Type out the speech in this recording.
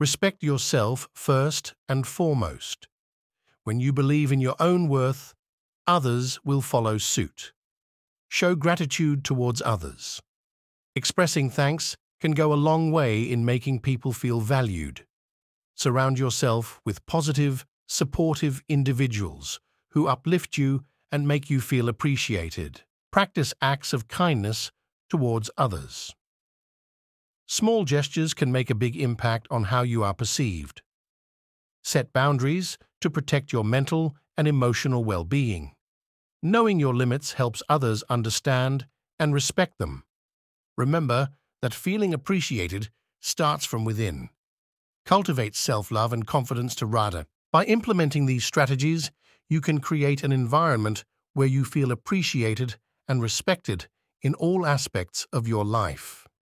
Respect yourself first and foremost. When you believe in your own worth, others will follow suit. Show gratitude towards others. Expressing thanks can go a long way in making people feel valued. Surround yourself with positive, supportive individuals who uplift you and make you feel appreciated. Practice acts of kindness towards others. Small gestures can make a big impact on how you are perceived. Set boundaries to protect your mental and emotional well-being. Knowing your limits helps others understand and respect them. Remember that feeling appreciated starts from within. Cultivate self-love and confidence to RADA. By implementing these strategies, you can create an environment where you feel appreciated and respected in all aspects of your life.